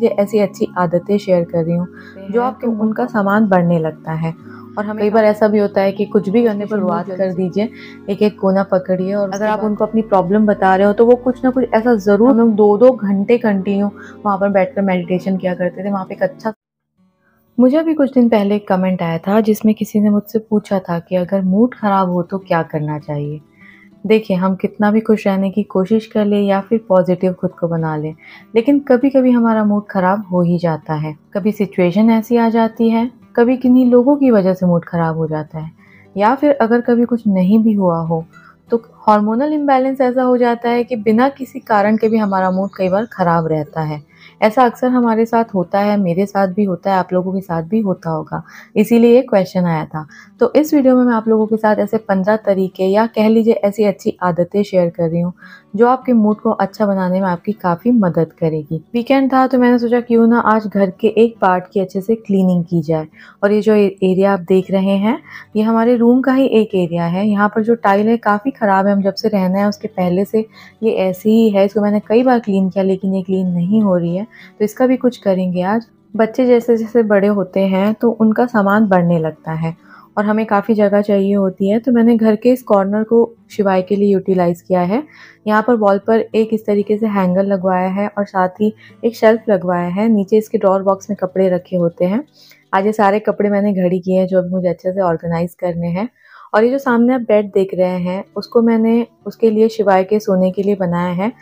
लीजिए ऐसी अच्छी आदतें शेयर कर रही हूँ जो आपके उनका सामान बढ़ने लगता है। और हमें कई बार ऐसा भी होता है कि कुछ भी करने पर शुरुआत कर दीजिए एक एक कोना पकड़िए और अगर आप उनको अपनी प्रॉब्लम बता रहे हो तो वो कुछ ना कुछ ऐसा ज़रूर हम लोग दो दो घंटे कंटिन्यू वहाँ पर बैठकर मेडिटेशन किया करते थे वहाँ पे एक अच्छा मुझे अभी कुछ दिन पहले एक कमेंट आया था जिसमें किसी ने मुझसे पूछा था कि अगर मूड ख़राब हो तो क्या करना चाहिए? देखिए, हम कितना भी खुश रहने की कोशिश कर ले या फिर पॉजिटिव खुद को बना लें, लेकिन कभी कभी हमारा मूड ख़राब हो ही जाता है। कभी सिचुएशन ऐसी आ जाती है, कभी किन्हीं लोगों की वजह से मूड ख़राब हो जाता है, या फिर अगर कभी कुछ नहीं भी हुआ हो तो हार्मोनल इम्बैलेंस ऐसा हो जाता है कि बिना किसी कारण के भी हमारा मूड कई बार ख़राब रहता है। ऐसा अक्सर हमारे साथ होता है, मेरे साथ भी होता है, आप लोगों के साथ भी होता होगा। इसीलिए ये क्वेश्चन आया था। तो इस वीडियो में मैं आप लोगों के साथ ऐसे पंद्रह तरीके या कह लीजिए ऐसी अच्छी आदतें शेयर कर रही हूँ, जो आपके मूड को अच्छा बनाने में आपकी काफ़ी मदद करेगी। वीकेंड था तो मैंने सोचा क्यों ना आज घर के एक पार्ट की अच्छे से क्लीनिंग की जाए। और ये जो एरिया आप देख रहे हैं, ये हमारे रूम का ही एक एरिया है। यहाँ पर जो टाइल है काफ़ी ख़राब है, हम जब से रहना है उसके पहले से ये ऐसी ही है, इसको मैंने कई बार क्लीन किया, लेकिन ये क्लीन नहीं हो रही है। तो इसका भी कुछ करेंगे आज। बच्चे जैसे जैसे बड़े होते हैं तो उनका सामान बढ़ने लगता है और हमें काफ़ी जगह चाहिए होती है। तो मैंने घर के इस कॉर्नर को शिवाय के लिए यूटिलाइज़ किया है। यहाँ पर वॉल पर एक इस तरीके से हैंगर लगवाया है और साथ ही एक शेल्फ लगवाया है। नीचे इसके ड्रॉर बॉक्स में कपड़े रखे होते हैं। आज ये सारे कपड़े मैंने घड़ी किए हैं, जो अभी मुझे अच्छे से ऑर्गेनाइज करने हैं। और ये जो सामने आप बेड देख रहे हैं, उसको मैंने उसके लिए शिवाय के सोने के लिए बनाया है।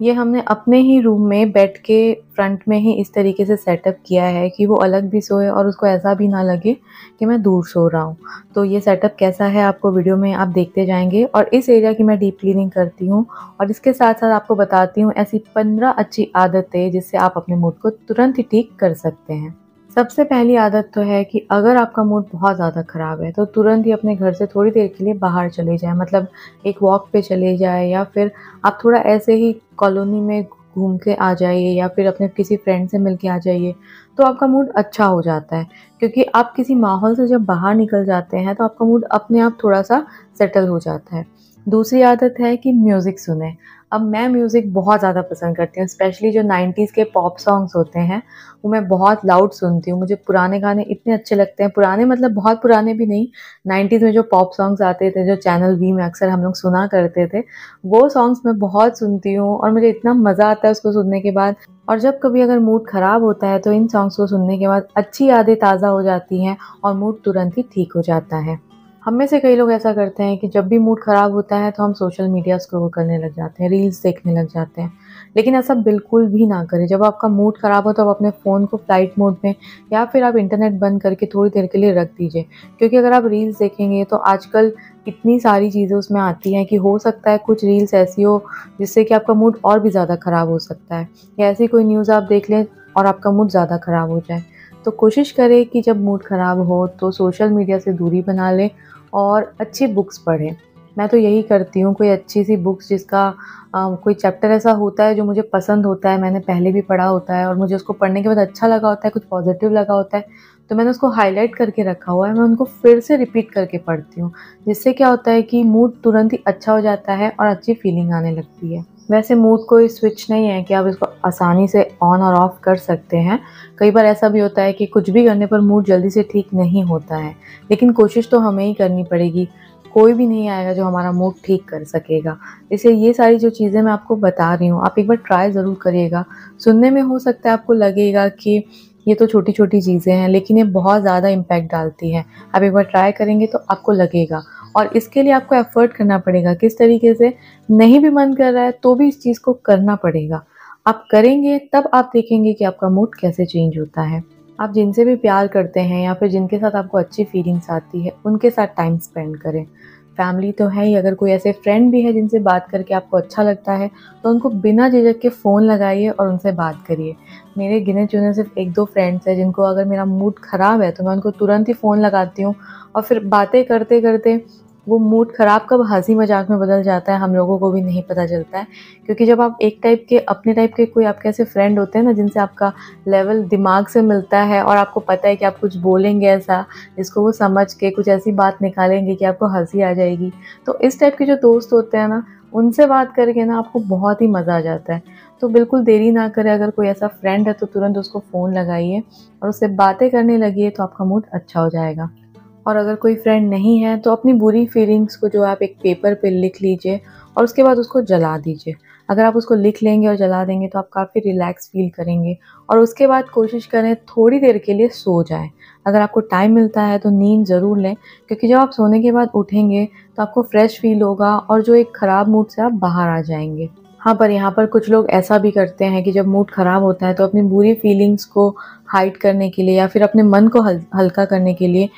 ये हमने अपने ही रूम में बेड के फ्रंट में ही इस तरीके से सेटअप किया है कि वो अलग भी सोए और उसको ऐसा भी ना लगे कि मैं दूर सो रहा हूँ। तो ये सेटअप कैसा है आपको वीडियो में आप देखते जाएँगे और इस एरिया की मैं डीप क्लीनिंग करती हूँ और इसके साथ साथ आपको बताती हूँ ऐसी पंद्रह अच्छी आदतें जिससे आप अपने मूड को तुरंत ही ठीक कर सकते हैं। सबसे पहली आदत तो है कि अगर आपका मूड बहुत ज़्यादा ख़राब है तो तुरंत ही अपने घर से थोड़ी देर के लिए बाहर चले जाएँ। मतलब एक वॉक पे चले जाए या फिर आप थोड़ा ऐसे ही कॉलोनी में घूम के आ जाइए या फिर अपने किसी फ्रेंड से मिल के आ जाइए तो आपका मूड अच्छा हो जाता है। क्योंकि आप किसी माहौल से जब बाहर निकल जाते हैं तो आपका मूड अपने आप थोड़ा सा सेटल हो जाता है। दूसरी आदत है कि म्यूज़िक सुने। अब मैं म्यूज़िक बहुत ज़्यादा पसंद करती हूँ स्पेशली जो 90s के पॉप सॉन्ग्स होते हैं, वो मैं बहुत लाउड सुनती हूँ। मुझे पुराने गाने इतने अच्छे लगते हैं। पुराने मतलब बहुत पुराने भी नहीं 90s में जो पॉप सॉन्ग्स आते थे, जो चैनल वी में अक्सर हम लोग सुना करते थे, वो सॉन्ग्स मैं बहुत सुनती हूँ और मुझे इतना मज़ा आता है उसको सुनने के बाद। और जब कभी अगर मूड ख़राब होता है तो इन सॉन्ग्स को सुनने के बाद अच्छी यादें ताज़ा हो जाती हैं और मूड तुरंत ही ठीक हो जाता है। हम में से कई लोग ऐसा करते हैं कि जब भी मूड ख़राब होता है तो हम सोशल मीडिया स्क्रॉल करने लग जाते हैं रील्स देखने लग जाते हैं। लेकिन ऐसा बिल्कुल भी ना करें। जब आपका मूड ख़राब हो तो आप अपने फ़ोन को फ़्लाइट मोड में या फिर आप इंटरनेट बंद करके थोड़ी देर के लिए रख दीजिए। क्योंकि अगर आप रील्स देखेंगे तो आजकल इतनी सारी चीज़ें उसमें आती हैं कि हो सकता है कुछ रील्स ऐसी हो जिससे कि आपका मूड और भी ज़्यादा ख़राब हो सकता है। या ऐसी कोई न्यूज़ आप देख लें और आपका मूड ज़्यादा ख़राब हो जाए। तो कोशिश करें कि जब मूड ख़राब हो तो सोशल मीडिया से दूरी बना लें और अच्छी बुक्स पढ़ें। मैं तो यही करती हूँ कोई अच्छी सी बुक्स जिसका आ, कोई चैप्टर ऐसा होता है जो मुझे पसंद होता है मैंने पहले भी पढ़ा होता है और मुझे उसको पढ़ने के बाद अच्छा लगा होता है कुछ पॉजिटिव लगा होता है तो मैंने उसको हाईलाइट करके रखा हुआ है। मैं उनको फिर से रिपीट करके पढ़ती हूँ जिससे क्या होता है कि मूड तुरंत ही अच्छा हो जाता है और अच्छी फीलिंग आने लगती है। वैसे मूड कोई स्विच नहीं है कि आप इसको आसानी से ऑन और ऑफ़ कर सकते हैं। कई बार ऐसा भी होता है कि कुछ भी करने पर मूड जल्दी से ठीक नहीं होता है। लेकिन कोशिश तो हमें ही करनी पड़ेगी। कोई भी नहीं आएगा जो हमारा मूड ठीक कर सकेगा। इसलिए ये सारी जो चीज़ें मैं आपको बता रही हूँ, आप एक बार ट्राई ज़रूर करिएगा। सुनने में हो सकता है आपको लगेगा कि ये तो छोटी छोटी चीज़ें हैं, लेकिन ये बहुत ज़्यादा इम्पैक्ट डालती हैं। आप एक बार ट्राई करेंगे तो आपको लगेगा। और इसके लिए आपको एफर्ट करना पड़ेगा। किस तरीके से? नहीं भी मन कर रहा है तो भी इस चीज़ को करना पड़ेगा। आप करेंगे, तब आप देखेंगे कि आपका मूड कैसे चेंज होता है। आप जिनसे भी प्यार करते हैं या फिर जिनके साथ आपको अच्छी फीलिंग्स आती है, उनके साथ टाइम स्पेंड करें। फैमिली तो है ही, अगर कोई ऐसे फ्रेंड भी है जिनसे बात करके आपको अच्छा लगता है तो उनको बिना झिझक के फ़ोन लगाइए और उनसे बात करिए। मेरे गिने चुने सिर्फ़ एक दो फ्रेंड्स हैं जिनको अगर मेरा मूड ख़राब है तो मैं उनको तुरंत ही फ़ोन लगाती हूँ और फिर बातें करते करते वो मूड ख़राब कब हँसी मज़ाक में बदल जाता है, हम लोगों को भी नहीं पता चलता है। क्योंकि जब आप एक टाइप के, अपने टाइप के कोई आपके ऐसे फ्रेंड होते हैं ना, जिनसे आपका लेवल दिमाग से मिलता है और आपको पता है कि आप कुछ बोलेंगे ऐसा, जिसको वो समझ के कुछ ऐसी बात निकालेंगे कि आपको हँसी आ जाएगी। तो इस टाइप के जो दोस्त होते हैं ना, उनसे बात करके ना आपको बहुत ही मज़ा आ जाता है। तो बिल्कुल देरी ना करें, अगर कोई ऐसा फ्रेंड है तो तुरंत उसको फ़ोन लगाइए और उससे बातें करने लगिए तो आपका मूड अच्छा हो जाएगा। और अगर कोई फ्रेंड नहीं है तो अपनी बुरी फीलिंग्स को जो आप एक पेपर पे लिख लीजिए और उसके बाद उसको जला दीजिए। अगर आप उसको लिख लेंगे और जला देंगे तो आप काफ़ी रिलैक्स फील करेंगे और उसके बाद कोशिश करें थोड़ी देर के लिए सो जाएँ। अगर आपको टाइम मिलता है तो नींद ज़रूर लें क्योंकि जब आप सोने के बाद उठेंगे तो आपको फ्रेश फील होगा और जो एक ख़राब मूड से आप बाहर आ जाएँगे। हाँ पर यहाँ पर कुछ लोग ऐसा भी करते हैं कि जब मूड ख़राब होता है तो अपनी बुरी फीलिंग्स को हाइड करने के लिए या फिर अपने मन को हल, हल्का करने के लिए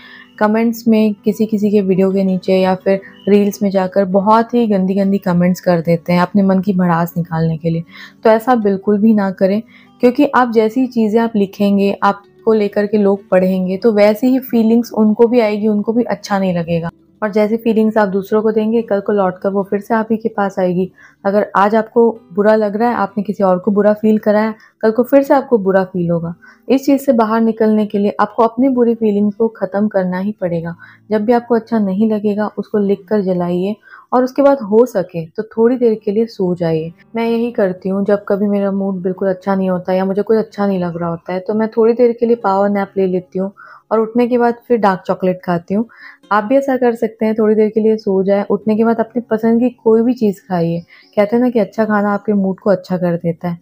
कमेंट्स में किसी किसी के वीडियो के नीचे या फिर रील्स में जाकर बहुत ही गंदी गंदी कमेंट्स कर देते हैं अपने मन की भड़ास निकालने के लिए। तो ऐसा बिल्कुल भी ना करें, क्योंकि आप जैसी चीज़ें आप लिखेंगे, आपको लेकर के लोग पढ़ेंगे तो वैसी ही फीलिंग्स उनको भी आएगी, उनको भी अच्छा नहीं लगेगा। और जैसी फीलिंग्स आप दूसरों को देंगे, कल को लौट कर वो फिर से आप ही के पास आएगी। अगर आज आपको बुरा लग रहा है, आपने किसी और को बुरा फील कराया कल को फिर से आपको बुरा फील होगा। इस चीज़ से बाहर निकलने के लिए आपको अपनी बुरी फीलिंग्स को ख़त्म करना ही पड़ेगा। जब भी आपको अच्छा नहीं लगेगा, उसको लिख कर जलाइए। और उसके बाद हो सके तो थोड़ी देर के लिए सो जाइए। मैं यही करती हूँ, जब कभी मेरा मूड बिल्कुल अच्छा नहीं होता या मुझे कुछ अच्छा नहीं लग रहा होता है तो मैं थोड़ी देर के लिए पावर नैप ले लेती हूँ और उठने के बाद फिर डार्क चॉकलेट खाती हूँ। आप भी ऐसा कर सकते हैं, थोड़ी देर के लिए सो जाए, उठने के बाद अपनी पसंद की कोई भी चीज़ खाइए। कहते हैं ना कि अच्छा खाना आपके मूड को अच्छा कर देता है।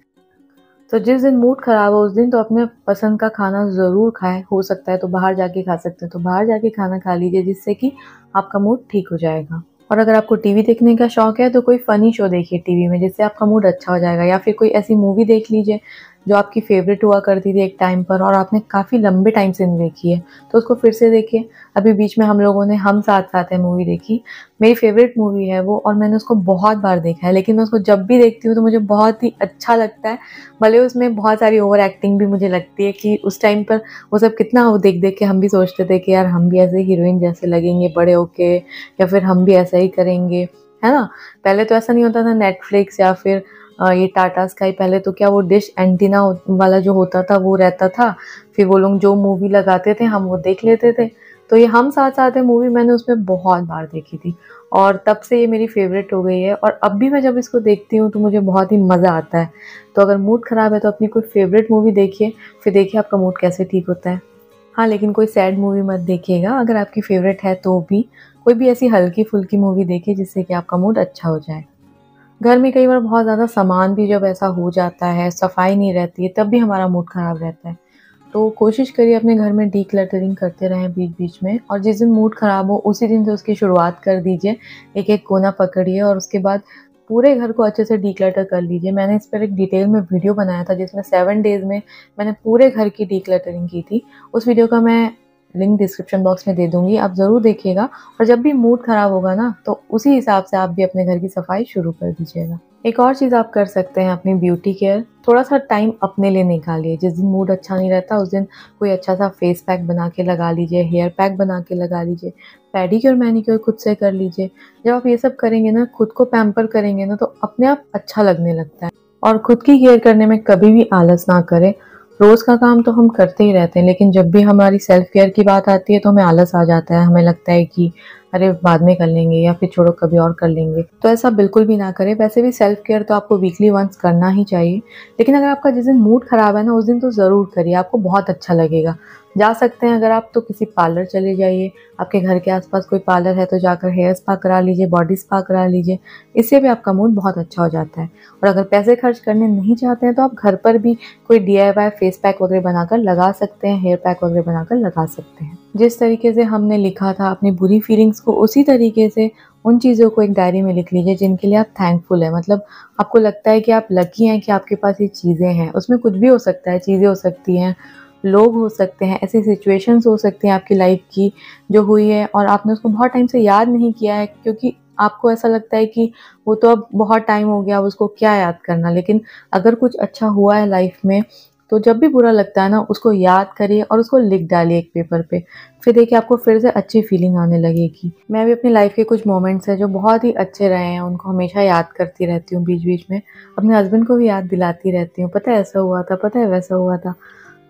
तो जिस दिन मूड ख़राब हो, उस दिन तो अपने पसंद का खाना ज़रूर खाएँ। हो सकता है तो बाहर जाके खा सकते हैं तो बाहर जाके खाना खा लीजिए, जिससे कि आपका मूड ठीक हो जाएगा। और अगर आपको टीवी देखने का शौक है तो कोई फ़नी शो देखिए टीवी में, जिससे आपका मूड अच्छा हो जाएगा, या फिर कोई ऐसी मूवी देख लीजिए जो आपकी फेवरेट हुआ करती थी एक टाइम पर और आपने काफ़ी लंबे टाइम से नहीं देखी है। तो उसको फिर से देखिए। अभी बीच में हम लोगों ने हम साथ साथ है मूवी देखी। मेरी फेवरेट मूवी है वो और मैंने उसको बहुत बार देखा है। लेकिन मैं उसको जब भी देखती हूँ तो मुझे बहुत ही अच्छा लगता है। भले उसमें बहुत सारी ओवर एक्टिंग भी मुझे लगती है कि उस टाइम पर वो सब कितना वो देख देख के हम भी सोचते थे कि यार हम भी ऐसे हीरोइन जैसे लगेंगे, बड़े होके या फिर हम भी ऐसा ही करेंगे, है ना? पहले तो ऐसा नहीं होता था नेटफ्लिक्स या फिर ये टाटा स्काई पहले तो क्या वो डिश एंटीना वाला जो होता था, वो रहता था। फिर वो लोग जो मूवी लगाते थे, हम वो देख लेते थे। तो ये हम साथ साथ है मूवी मैंने उसमें बहुत बार देखी थी। और तब से ये मेरी फेवरेट हो गई है। और अब भी मैं जब इसको देखती हूँ तो मुझे बहुत ही मज़ा आता है। तो अगर मूड ख़राब है तो अपनी कोई फेवरेट मूवी देखिए। फिर देखिए आपका मूड कैसे ठीक होता है। हाँ लेकिन कोई सैड मूवी मत देखिएगा। अगर आपकी फेवरेट है तो भी। कोई भी ऐसी हल्की फुल्की मूवी देखिए, जिससे कि आपका मूड अच्छा हो जाए। घर में कई बार बहुत ज़्यादा सामान भी जब ऐसा हो जाता है, सफ़ाई नहीं रहती है, तब भी हमारा मूड ख़राब रहता है। तो कोशिश करिए अपने घर में डी क्लटरिंग करते रहें बीच बीच में और जिस दिन मूड ख़राब हो, उसी दिन से उसकी शुरुआत कर दीजिए। एक एक कोना पकड़िए और उसके बाद पूरे घर को अच्छे से डी क्लटर कर लीजिए। मैंने इस पर एक डिटेल में वीडियो बनाया था जिसमें सेवन डेज़ में मैंने पूरे घर की डी क्लटरिंग की थी। उस वीडियो का मैं लिंक डिस्क्रिप्शन बॉक्स में दे दूँगी, आप ज़रूर देखिएगा। और जब भी मूड ख़राब होगा ना तो उसी हिसाब से आप भी अपने घर की सफ़ाई शुरू कर दीजिएगा। एक और चीज़ आप कर सकते हैं अपनी ब्यूटी केयर थोड़ा सा टाइम अपने लिए निकालिए। जिस दिन मूड अच्छा नहीं रहता, उस दिन कोई अच्छा सा फेस पैक बना के लगा लीजिए हेयर पैक बना के लगा लीजिए पेडिक्योर मैनिक्योर खुद से कर लीजिए। जब आप ये सब करेंगे ना, खुद को पैम्पर करेंगे ना तो अपने आप अच्छा लगने लगता है। और खुद की केयर करने में कभी भी आलस ना करें। रोज़ का काम तो हम करते ही रहते हैं, लेकिन जब भी हमारी सेल्फ केयर की बात आती है तो हमें आलस आ जाता है, हमें लगता है कि अरे बाद में कर लेंगे या फिर छोड़ो कभी और कर लेंगे। तो ऐसा बिल्कुल भी ना करें। वैसे भी सेल्फ केयर तो आपको वीकली वंस करना ही चाहिए, लेकिन अगर आपका जिस दिन मूड ख़राब है ना, उस दिन तो ज़रूर करिए। आपको बहुत अच्छा लगेगा। जा सकते हैं। अगर आप तो किसी पार्लर चले जाइए, आपके घर के आसपास कोई पार्लर है तो जाकर हेयर स्पा करा लीजिए, बॉडी स्पा करा लीजिए। इससे भी आपका मूड बहुत अच्छा हो जाता है। और अगर पैसे खर्च करने नहीं चाहते हैं तो आप घर पर भी कोई डीआईवाई फेस पैक वगैरह बनाकर लगा सकते हैं हेयर पैक वगैरह बनाकर लगा सकते हैं। जिस तरीके से हमने लिखा था, अपनी बुरी फीलिंग्स को उसी तरीके से उन चीज़ों को एक डायरी में लिख लीजिए जिनके लिए आप थैंकफुल है। मतलब आपको लगता है कि आप लकी हैं कि आपके पास ये चीज़ें हैं। उसमें कुछ भी हो सकता है, चीज़ें हो सकती हैं। लोग हो सकते हैं, ऐसी सिचुएशंस हो सकती हैं आपकी लाइफ की जो हुई है और आपने उसको बहुत टाइम से याद नहीं किया है क्योंकि आपको ऐसा लगता है कि वो तो अब बहुत टाइम हो गया, अब उसको क्या याद करना। लेकिन अगर कुछ अच्छा हुआ है लाइफ में तो जब भी बुरा लगता है ना, उसको याद करिए और उसको लिख डालिए एक पेपर पे। फिर देखिए आपको फिर से अच्छी फीलिंग आने लगेगी। मैं भी अपनी लाइफ के कुछ मोमेंट्स हैं जो बहुत ही अच्छे रहे हैं, उनको हमेशा याद करती रहती हूँ बीच बीच में। अपने हस्बैंड को भी याद दिलाती रहती हूँ। पता है ऐसा हुआ था, पता है वैसा हुआ था।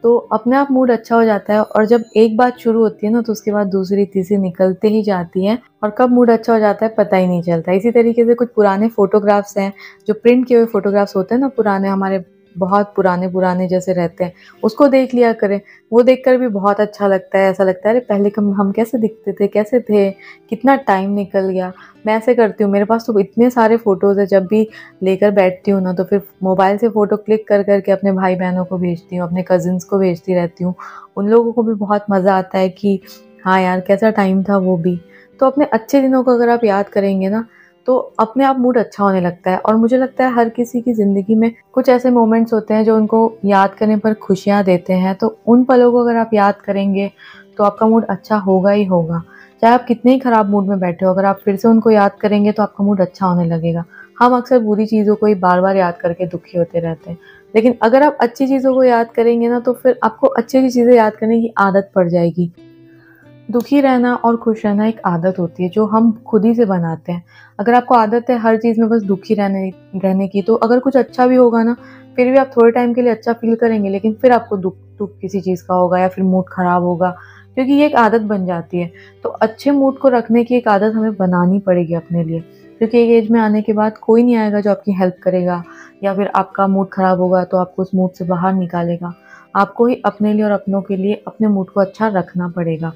तो अपने आप मूड अच्छा हो जाता है और जब एक बात शुरू होती है ना तो उसके बाद दूसरी, तीसरी निकलते ही जाती है और कब मूड अच्छा हो जाता है पता ही नहीं चलता। इसी तरीके से कुछ पुराने फोटोग्राफ्स हैं, जो प्रिंट किए हुए फोटोग्राफ्स होते हैं ना, पुराने हमारे बहुत पुराने पुराने जैसे रहते हैं। उसको देख लिया करें। वो देखकर भी बहुत अच्छा लगता है। ऐसा लगता है, अरे, पहले कम, हम कैसे दिखते थे? कैसे थे? कितना टाइम निकल गया? मैं ऐसे करती हूँ। मेरे पास तो इतने सारे फ़ोटोज़ है। जब भी लेकर बैठती हूँ ना तो फिर मोबाइल से फ़ोटो क्लिक कर, करके अपने भाई बहनों को भेजती हूँ, अपने कज़िन्स को भेजती रहती हूँ। उन लोगों को भी बहुत मज़ा आता है कि हाँ यार, कैसा टाइम था वो भी? तो अपने अच्छे दिनों को अगर आप याद करेंगे ना तो अपने आप मूड अच्छा होने लगता है और मुझे लगता है हर किसी की ज़िंदगी में कुछ ऐसे मोमेंट्स होते हैं जो उनको याद करने पर खुशियाँ देते हैं। तो उन पलों को अगर आप याद करेंगे तो आपका मूड अच्छा होगा ही होगा। चाहे आप कितने ही ख़राब मूड में बैठे हो, अगर आप फिर से उनको याद करेंगे तो आपका मूड अच्छा होने लगेगा। हम अक्सर बुरी चीज़ों को ही बार बार याद करके दुखी होते रहते हैं। लेकिन अगर आप अच्छी चीज़ों को याद करेंगे ना तो फिर आपको अच्छी अच्छी चीज़ें याद करने की आदत पड़ जाएगी। दुखी रहना और खुश रहना एक आदत होती है, जो हम खुद ही से बनाते हैं। अगर आपको आदत है हर चीज़ में बस दुखी रहने रहने की तो अगर कुछ अच्छा भी होगा ना, फिर भी आप थोड़े टाइम के लिए अच्छा फील करेंगे, लेकिन फिर आपको दुख दुख किसी चीज़ का होगा या फिर मूड ख़राब होगा, क्योंकि ये एक आदत बन जाती है। तो अच्छे मूड को रखने की एक आदत हमें बनानी पड़ेगी अपने लिए, क्योंकि एक एज में आने के बाद कोई नहीं आएगा जो आपकी हेल्प करेगा, या फिर आपका मूड ख़राब होगा तो आपको उस मूड से बाहर निकालेगा। आपको ही अपने लिए और अपनों के लिए अपने मूड को अच्छा रखना पड़ेगा।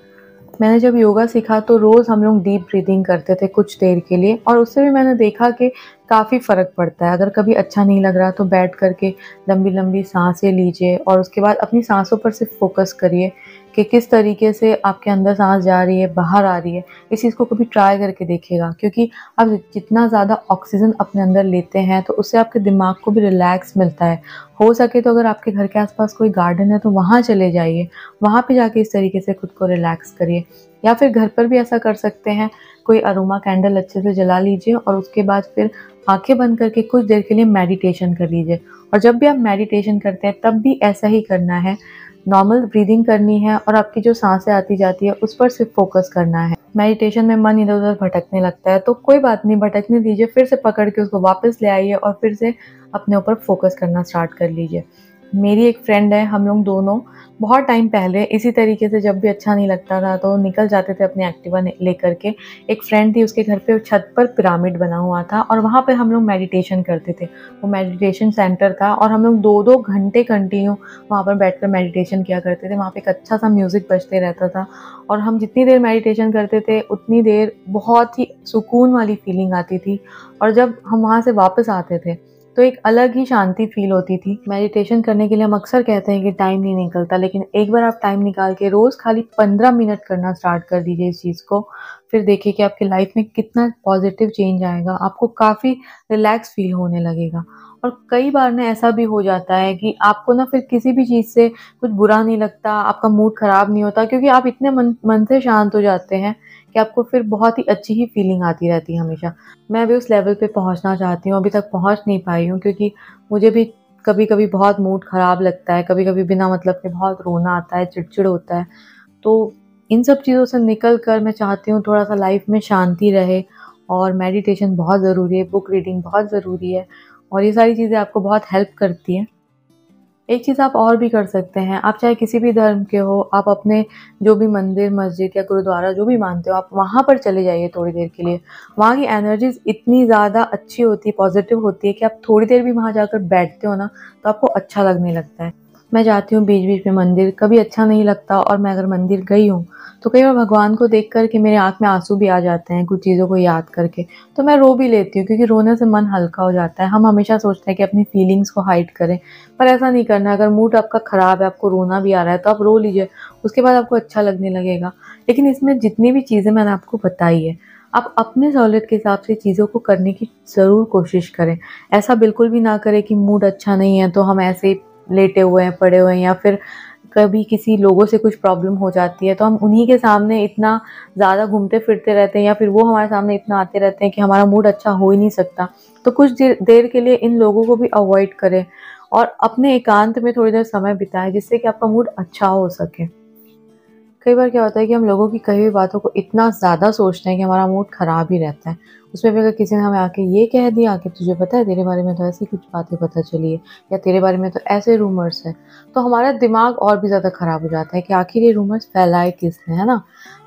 मैंने जब योगा सीखा तो रोज़ हम लोग डीप ब्रीदिंग करते थे कुछ देर के लिए, और उससे भी मैंने देखा कि काफ़ी फ़र्क पड़ता है। अगर कभी अच्छा नहीं लग रहा तो बैठ करके लंबी लंबी साँसें लीजिए, और उसके बाद अपनी सांसों पर सिर्फ़ फोकस करिए। कि किस तरीके से आपके अंदर सांस जा रही है, बाहर आ रही है, इस चीज़ को कभी ट्राई करके देखिएगा, क्योंकि आप जितना ज़्यादा ऑक्सीजन अपने अंदर लेते हैं तो उससे आपके दिमाग को भी रिलैक्स मिलता है। हो सके तो अगर आपके घर के आसपास कोई गार्डन है तो वहाँ चले जाइए, वहाँ पे जाके इस तरीके से खुद को रिलैक्स करिए। या फिर घर पर भी ऐसा कर सकते हैं, कोई अरोमा कैंडल अच्छे से जला लीजिए और उसके बाद फिर आँखें बंद करके कुछ देर के लिए मेडिटेशन कर लीजिए। और जब भी आप मेडिटेशन करते हैं, तब भी ऐसा ही करना है। नॉर्मल ब्रीदिंग करनी है और आपकी जो साँसें आती जाती है, उस पर सिर्फ़ फोकस करना है। मेडिटेशन में मन इधर उधर भटकने लगता है तो कोई बात नहीं, भटकने दीजिए, फिर से पकड़ के उसको वापस ले आइए और फिर से अपने ऊपर फोकस करना स्टार्ट कर लीजिए। मेरी एक फ्रेंड है, हम लोग दोनों बहुत टाइम पहले, इसी तरीके से जब भी अच्छा नहीं लगता था तो निकल जाते थे अपने एक्टिवा लेकर के। एक फ्रेंड थी, उसके घर पे छत पर पिरामिड बना हुआ था और वहाँ पे हम लोग मेडिटेशन करते थे। वो मेडिटेशन सेंटर था और हम लोग दो दो घंटे कंटिन्यू वहाँ पर बैठ मेडिटेशन किया करते थे। वहाँ पर एक अच्छा सा म्यूज़िक बजते रहता था और हम जितनी देर मेडिटेशन करते थे, उतनी देर बहुत ही सुकून वाली फीलिंग आती थी। और जब हम वहाँ से वापस आते थे तो एक अलग ही शांति फील होती थी। मेडिटेशन करने के लिए हम अक्सर कहते हैं कि टाइम नहीं निकलता, लेकिन एक बार आप टाइम निकाल के रोज़ खाली पंद्रह मिनट करना स्टार्ट कर दीजिए इस चीज़ को। फिर देखिए कि आपकी लाइफ में कितना पॉजिटिव चेंज आएगा, आपको काफ़ी रिलैक्स फील होने लगेगा। और कई बार ना ऐसा भी हो जाता है कि आपको ना फिर किसी भी चीज़ से कुछ बुरा नहीं लगता, आपका मूड ख़राब नहीं होता, क्योंकि आप इतने मन मन से शांत हो जाते हैं। कि आपको फिर बहुत ही अच्छी ही फीलिंग आती रहती है हमेशा। मैं भी उस लेवल पे पहुँचना चाहती हूँ, अभी तक पहुँच नहीं पाई हूँ, क्योंकि मुझे भी कभी कभी बहुत मूड ख़राब लगता है कभी कभी बिना मतलब के बहुत रोना आता है, चिड़चिड़ होता है। तो इन सब चीज़ों से निकल कर मैं चाहती हूँ थोड़ा सा लाइफ में शांति रहे और मेडिटेशन बहुत ज़रूरी है बुक रीडिंग बहुत ज़रूरी है और ये सारी चीज़ें आपको बहुत हेल्प करती हैं। एक चीज़ आप और भी कर सकते हैं। आप चाहे किसी भी धर्म के हो, आप अपने जो भी मंदिर, मस्जिद या गुरुद्वारा जो भी मानते हो, आप वहाँ पर चले जाइए थोड़ी देर के लिए। वहाँ की एनर्जीज इतनी ज़्यादा अच्छी होती है पॉजिटिव होती है कि आप थोड़ी देर भी वहाँ जाकर बैठते हो ना तो आपको अच्छा लगने लगता है। मैं जाती हूँ बीच बीच में मंदिर, कभी अच्छा नहीं लगता और मैं अगर मंदिर गई हूँ तो कई बार भगवान को देख कर के मेरे आँख में आँसू भी आ जाते हैं कुछ चीज़ों को याद करके तो मैं रो भी लेती हूँ क्योंकि रोने से मन हल्का हो जाता है। हम हमेशा सोचते हैं कि अपनी फीलिंग्स को हाइड करें, पर ऐसा नहीं करना। अगर मूड आपका ख़राब है, आपको रोना भी आ रहा है तो आप रो लीजिए, उसके बाद आपको अच्छा लगने लगेगा। लेकिन इसमें जितनी भी चीज़ें मैंने आपको बताई है, आप अपने सहूलियत के हिसाब से चीज़ों को करने की ज़रूर कोशिश करें। ऐसा बिल्कुल भी ना करें कि मूड अच्छा नहीं है तो हम ऐसे लेटे हुए हैं, पड़े हुए हैं, या फिर कभी किसी लोगों से कुछ प्रॉब्लम हो जाती है तो हम उन्हीं के सामने इतना ज़्यादा घूमते फिरते रहते हैं, या फिर वो हमारे सामने इतना आते रहते हैं कि हमारा मूड अच्छा हो ही नहीं सकता। तो कुछ देर के लिए इन लोगों को भी अवॉइड करें और अपने एकांत में थोड़ी देर समय बिताएँ, जिससे कि आपका मूड अच्छा हो सके। कई बार क्या होता है कि हम लोगों की कही हुई बातों को इतना ज़्यादा सोचते हैं कि हमारा मूड ख़राब ही रहता है। उसमें भी अगर किसी ने हमें आके ये कह दिया कि तुझे पता है तेरे बारे में तो ऐसी कुछ बातें पता चली है, या तेरे बारे में तो ऐसे रूमर्स हैं तो हमारा दिमाग और भी ज़्यादा ख़राब हो जाता है कि आखिर ये रूमर्स फैलाए किसने, है ना?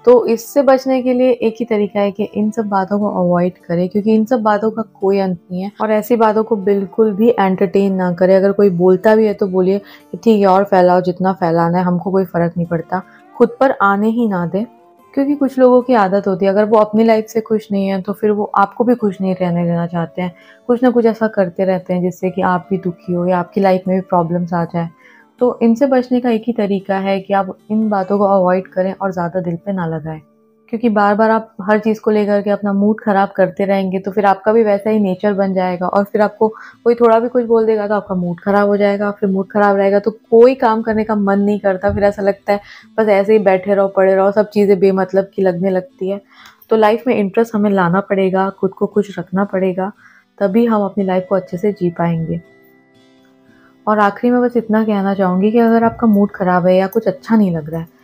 तो इससे बचने के लिए एक ही तरीका है कि इन सब बातों को अवॉइड करें, क्योंकि इन सब बातों का कोई अंत नहीं है, और ऐसी बातों को बिल्कुल भी एंटरटेन ना करें। अगर कोई बोलता भी है तो बोलिए कि ठीक है और फैलाओ, जितना फैलाना है हमको कोई फ़र्क नहीं पड़ता। खुद पर आने ही ना दें, क्योंकि कुछ लोगों की आदत होती है। अगर वो अपनी लाइफ से खुश नहीं है तो फिर वो आपको भी खुश नहीं रहने देना चाहते हैं। कुछ ना कुछ ऐसा करते रहते हैं, जिससे कि आप भी दुखी हो या आपकी लाइफ में भी प्रॉब्लम्स आ जाए। तो इनसे बचने का एक ही तरीका है कि आप इन बातों को अवॉइड करें और ज़्यादा दिल पे ना लगाएँ। क्योंकि बार बार आप हर चीज़ को लेकर के अपना मूड ख़राब करते रहेंगे तो फिर आपका भी वैसा ही नेचर बन जाएगा और फिर आपको कोई थोड़ा भी कुछ बोल देगा तो आपका मूड ख़राब हो जाएगा, फिर मूड ख़राब रहेगा तो कोई काम करने का मन नहीं करता, फिर ऐसा लगता है बस ऐसे ही बैठे रहो, पड़े रहो, सब चीज़ें बेमतलब की लगने लगती है। तो लाइफ में इंटरेस्ट हमें लाना पड़ेगा, खुद को खुश रखना पड़ेगा, तभी हम अपनी लाइफ को अच्छे से जी पाएँगे। और आखिरी में बस इतना कहना चाहूँगी कि अगर आपका मूड ख़राब है या कुछ अच्छा नहीं लग रहा है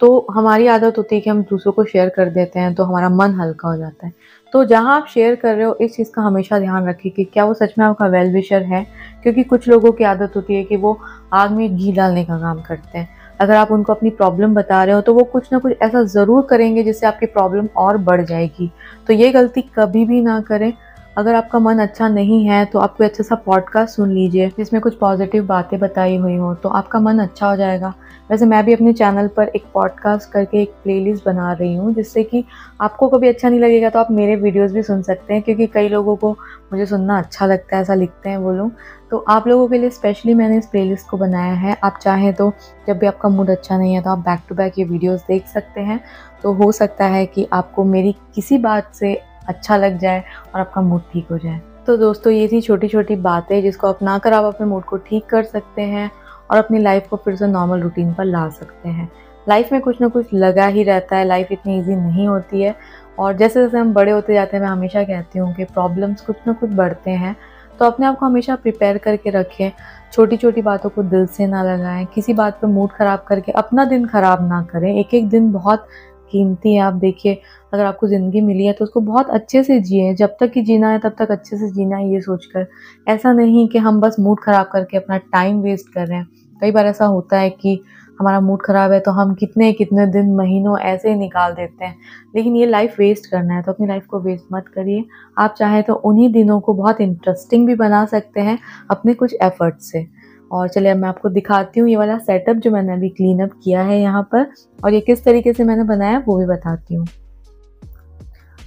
तो हमारी आदत होती है कि हम दूसरों को शेयर कर देते हैं तो हमारा मन हल्का हो जाता है। तो जहाँ आप शेयर कर रहे हो, इस चीज़ का हमेशा ध्यान रखिए कि क्या वो सच में आपका वेल विशर है? क्योंकि कुछ लोगों की आदत होती है कि वो आग में घी डालने का काम करते हैं। अगर आप उनको अपनी प्रॉब्लम बता रहे हो तो वो कुछ ना कुछ ऐसा ज़रूर करेंगे जिससे आपकी प्रॉब्लम और बढ़ जाएगी। तो ये गलती कभी भी ना करें। अगर आपका मन अच्छा नहीं है तो आप कोई अच्छा सा पॉडकास्ट सुन लीजिए, जिसमें कुछ पॉजिटिव बातें बताई हुई हो तो आपका मन अच्छा हो जाएगा। वैसे मैं भी अपने चैनल पर एक पॉडकास्ट करके एक प्लेलिस्ट बना रही हूँ, जिससे कि आपको कभी अच्छा नहीं लगेगा तो आप मेरे वीडियोस भी सुन सकते हैं, क्योंकि कई लोगों को मुझे सुनना अच्छा लगता है, ऐसा लिखते हैं वो लोग। तो आप लोगों के लिए स्पेशली मैंने इस प्लेलिस्ट को बनाया है। आप चाहें तो जब भी आपका मूड अच्छा नहीं है तो आप बैक टू बैक ये वीडियोज़ देख सकते हैं। तो हो सकता है कि आपको मेरी किसी बात से अच्छा लग जाए और आपका मूड ठीक हो जाए। तो दोस्तों, ये थी छोटी छोटी बातें जिसको अपना कर आप अपने मूड को ठीक कर सकते हैं। और अपनी लाइफ को फिर से नॉर्मल रूटीन पर ला सकते हैं। लाइफ में कुछ ना कुछ लगा ही रहता है लाइफ इतनी ईजी नहीं होती है। और जैसे जैसे हम बड़े होते जाते हैं, मैं हमेशा कहती हूँ कि प्रॉब्लम्स कुछ ना कुछ बढ़ते हैं। तो अपने आप को हमेशा प्रिपेयर करके रखें छोटी छोटी बातों को दिल से ना लगाएँ, किसी बात पर मूड ख़राब करके अपना दिन ख़राब ना करें। एक एक दिन बहुत कीमती है। आप देखिए, अगर आपको ज़िंदगी मिली है तो उसको बहुत अच्छे से जिए। जब तक कि जीना है, तब तक अच्छे से जीना है, ये सोचकर। ऐसा नहीं कि हम बस मूड ख़राब करके अपना टाइम वेस्ट कर रहे हैं। कई बार ऐसा होता है कि हमारा मूड ख़राब है तो हम कितने कितने दिन, महीनों ऐसे ही निकाल देते हैं। लेकिन ये लाइफ वेस्ट करना है तो अपनी लाइफ को वेस्ट मत करिए। आप चाहें तो उन्हीं दिनों को बहुत इंटरेस्टिंग भी बना सकते हैं अपने कुछ एफर्ट्स से। और चलिए अब मैं आपको दिखाती हूँ ये वाला सेटअप जो मैंने अभी क्लीन अप किया है यहाँ पर। और ये किस तरीके से मैंने बनाया वो भी बताती हूँ।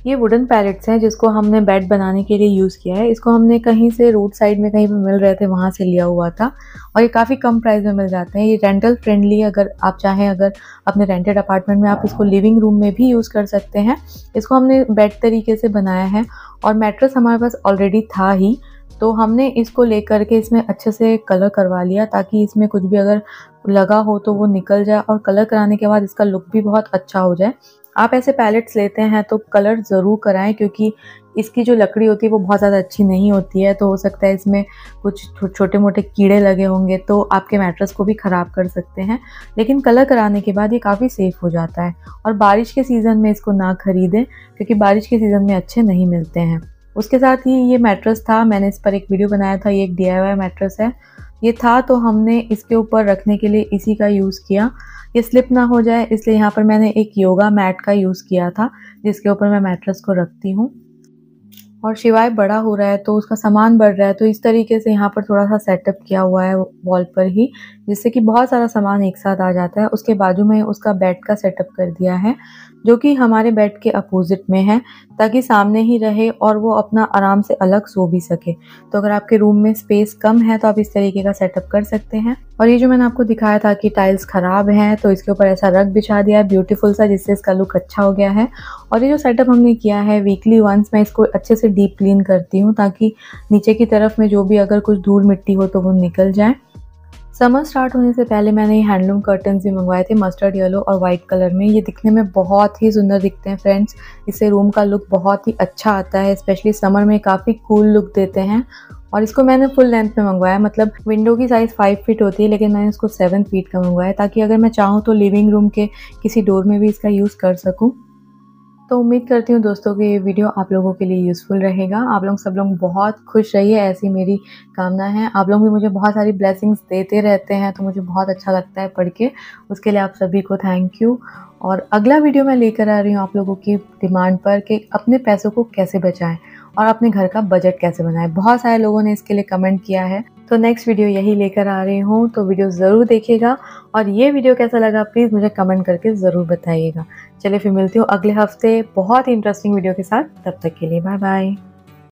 ये वुडन पैलेट्स हैं जिसको हमने बेड बनाने के लिए यूज़ किया है। इसको हमने कहीं से रोड साइड में कहीं पर मिल रहे थे, वहाँ से लिया हुआ था। और ये काफ़ी कम प्राइस में मिल जाते हैं। ये रेंटल फ्रेंडली अगर आप चाहें, अगर अपने रेंटेड अपार्टमेंट में आप इसको लिविंग रूम में भी यूज़ कर सकते हैं। इसको हमने बेड तरीके से बनाया है। और मेट्रस हमारे पास ऑलरेडी था ही। तो हमने इसको लेकर के इसमें अच्छे से कलर करवा लिया ताकि इसमें कुछ भी अगर लगा हो तो वो निकल जाए और कलर कराने के बाद इसका लुक भी बहुत अच्छा हो जाए। आप ऐसे पैलेट्स लेते हैं तो कलर ज़रूर कराएँ क्योंकि इसकी जो लकड़ी होती है वो बहुत ज़्यादा अच्छी नहीं होती है। तो हो सकता है इसमें कुछ छोटे मोटे कीड़े लगे होंगे तो आपके मैट्रेस को भी ख़राब कर सकते हैं। लेकिन कलर कराने के बाद ये काफ़ी सेफ़ हो जाता है और बारिश के सीज़न में इसको ना ख़रीदें क्योंकि बारिश के सीज़न में अच्छे नहीं मिलते हैं। उसके साथ ही ये मैट्रेस था, मैंने इस पर एक वीडियो बनाया था, ये एक डी मैट्रेस है। ये था तो हमने इसके ऊपर रखने के लिए इसी का यूज़ किया। ये स्लिप ना हो जाए, इसलिए यहाँ पर मैंने एक योगा मैट का यूज़ किया था, जिसके ऊपर मैं मैट्रेस को रखती हूँ। और शिवाय बड़ा हो रहा है तो उसका सामान बढ़ रहा है तो इस तरीके से यहाँ पर थोड़ा सा सेटअप किया हुआ है वॉल पर ही, जिससे कि बहुत सारा सामान एक साथ आ जाता है। उसके बाजू में उसका बेड का सेटअप कर दिया है। जो कि हमारे बेड के अपोजिट में है, ताकि सामने ही रहे और वो अपना आराम से अलग सो भी सके। तो अगर आपके रूम में स्पेस कम है तो आप इस तरीके का सेटअप कर सकते हैं। और ये जो मैंने आपको दिखाया था कि टाइल्स ख़राब हैं तो इसके ऊपर ऐसा रग बिछा दिया है ब्यूटीफुल सा, जिससे इसका लुक अच्छा हो गया है। और ये जो सेटअप हमने किया है वीकली वंस मैं इसको अच्छे से डीप क्लीन करती हूँ, ताकि नीचे की तरफ़ में जो भी अगर कुछ धूल मिट्टी हो तो वो निकल जाए। समर स्टार्ट होने से पहले मैंने ये हैंडलूम कर्टन भी मंगवाए थे मस्टर्ड येलो और वाइट कलर में। ये दिखने में बहुत ही सुंदर दिखते हैं फ्रेंड्स इससे रूम का लुक बहुत ही अच्छा आता है स्पेशली समर में काफ़ी कूल लुक देते हैं। और इसको मैंने फुल लेंथ में मंगवाया मतलब विंडो की साइज़ फाइव फीट होती है, लेकिन मैंने इसको सेवन फीट का मंगवाया, ताकि अगर मैं चाहूँ तो लिविंग रूम के किसी डोर में भी इसका यूज़ कर सकूँ। तो उम्मीद करती हूँ दोस्तों कि ये वीडियो आप लोगों के लिए यूज़फुल रहेगा। आप लोग सब लोग बहुत खुश रहिए, ऐसी मेरी कामना है। आप लोग भी मुझे बहुत सारी ब्लेसिंग्स देते रहते हैं तो मुझे बहुत अच्छा लगता है पढ़ के। उसके लिए आप सभी को थैंक यू और अगला वीडियो मैं लेकर आ रही हूँ आप लोगों की डिमांड पर कि अपने पैसों को कैसे बचाएँ और अपने घर का बजट कैसे बनाएँ। बहुत सारे लोगों ने इसके लिए कमेंट किया है। तो नेक्स्ट वीडियो यही लेकर आ रही हूँ तो वीडियो ज़रूर देखिएगा। और ये वीडियो कैसा लगा प्लीज़ मुझे कमेंट करके ज़रूर बताइएगा। चलिए फिर मिलती हूँ अगले हफ़्ते बहुत ही इंटरेस्टिंग वीडियो के साथ। तब तक के लिए बाय बाय